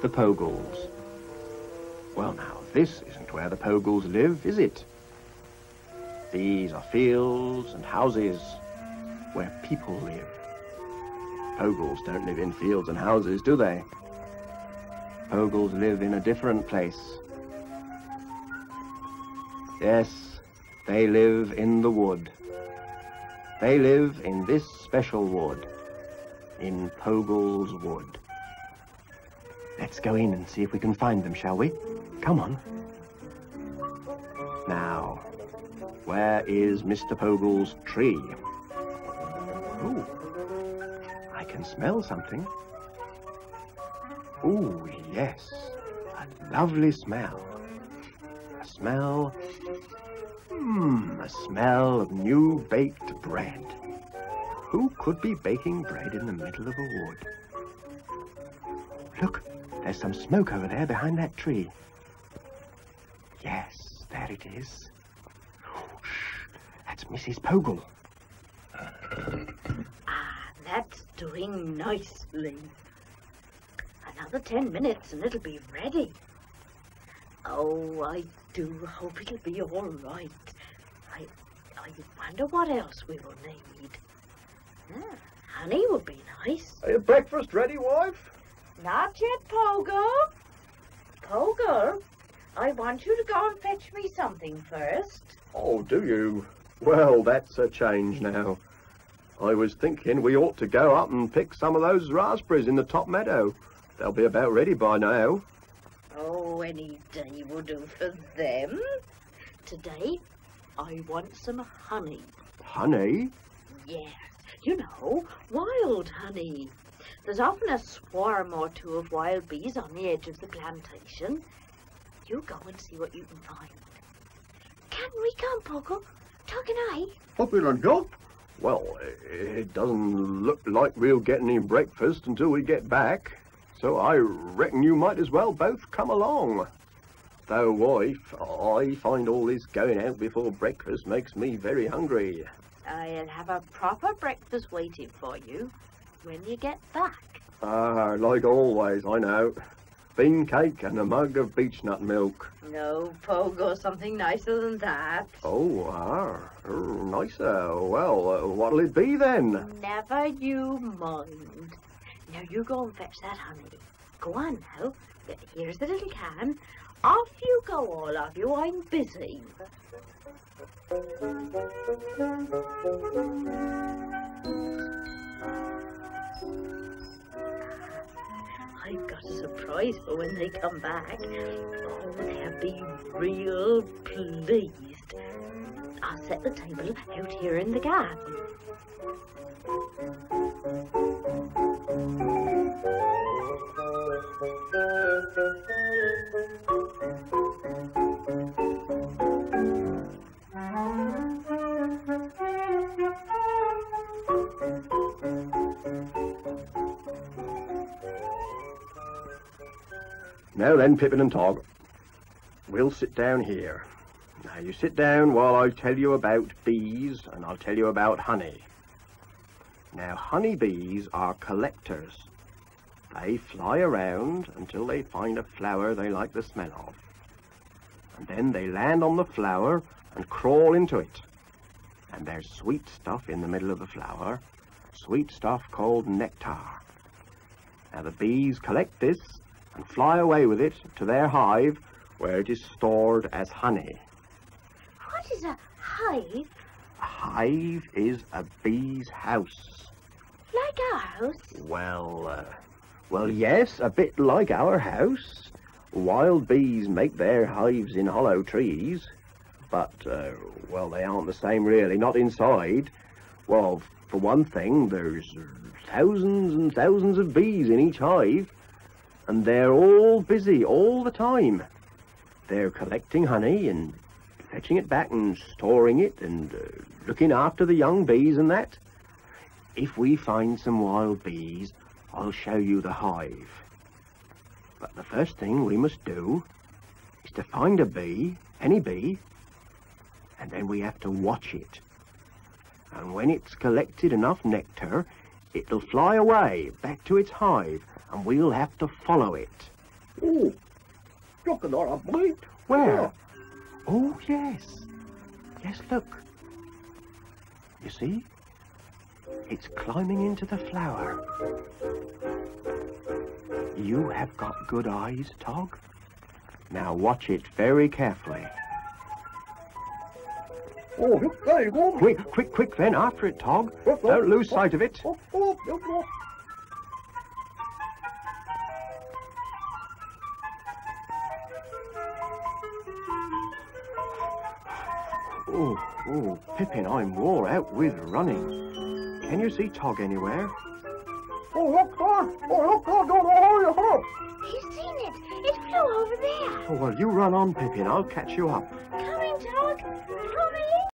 the Pogles. Well now, this isn't where the Pogles live, is it? These are fields and houses where people live. Pogles don't live in fields and houses, do they? Pogles live in a different place. Yes, they live in the wood. They live in this special wood, in Pogle's Wood. Let's go in and see if we can find them, shall we? Come on. Now, where is Mr. Pogle's tree? Ooh, I can smell something. Ooh, yes, a lovely smell. A smell, hmm, a smell of new baked bread. Who could be baking bread in the middle of a wood? Look, there's some smoke over there behind that tree. Yes, there it is. Shh, that's Mrs. Pogle. Ah, that's doing nicely. Another ten minutes and it'll be ready. Oh, I do hope it'll be all right. I, I wonder what else we will need. Ah, honey would be nice. Are your breakfast ready, wife? Not yet, Pogle. Pogle, I want you to go and fetch me something first. Oh, do you? Well, that's a change now. I was thinking we ought to go up and pick some of those raspberries in the top meadow. They'll be about ready by now. Oh, any day will do for them. Today, I want some honey. Honey? Yes, you know, wild honey. There's often a swarm or two of wild bees on the edge of the plantation. You go and see what you can find. Can we come, Pogle? Tog and I? And go. Well, it doesn't look like we'll get any breakfast until we get back. So I reckon you might as well both come along. Though, wife, I find all this going out before breakfast makes me very hungry. I'll have a proper breakfast waiting for you when you get back. Ah, like always, I know. Bean cake and a mug of beechnut milk. No, Pogle, something nicer than that. Oh, ah, er, nicer. Well, uh, what'll it be then? Never you mind. Now you go and fetch that honey. Go on now. Here's the little can. Off you go, all of you. I'm busy. I've got a surprise for when they come back. Oh, they'll be real pleased. I'll set the table out here in the garden. Now then, Pippin and Tog, we'll sit down here. Now you sit down while I tell you about bees and I'll tell you about honey. Now, honeybees are collectors. They fly around until they find a flower they like the smell of. And then they land on the flower and crawl into it. And there's sweet stuff in the middle of the flower, sweet stuff called nectar. Now the bees collect this and fly away with it to their hive where it is stored as honey. What is a hive? A hive is a bee's house. Like our house? Well, uh, well, yes, a bit like our house. Wild bees make their hives in hollow trees, but, uh, well, they aren't the same really, not inside. Well, for one thing, there's thousands and thousands of bees in each hive, and they're all busy all the time. They're collecting honey and fetching it back and storing it and uh, looking after the young bees and that. If we find some wild bees, I'll show you the hive. But the first thing we must do is to find a bee, any bee, and then we have to watch it. And when it's collected enough nectar, it'll fly away back to its hive, and we'll have to follow it. Oh, look at that, mate. Where? Oh, yes. Yes, look. You see? It's climbing into the flower. You have got good eyes, Tog. Now watch it very carefully. Oh, look, there you go. Quick, quick, quick, then, after it, Tog. Don't lose sight of it. Oh, oh, oh, oh. Oh, oh, Pippin, I'm wore out with running. Can you see Tog anywhere? Oh, look, there. Oh, look, there. Don't hurry, hurry. He's seen it. It flew over there. Oh, well, you run on, Pippin. I'll catch you up.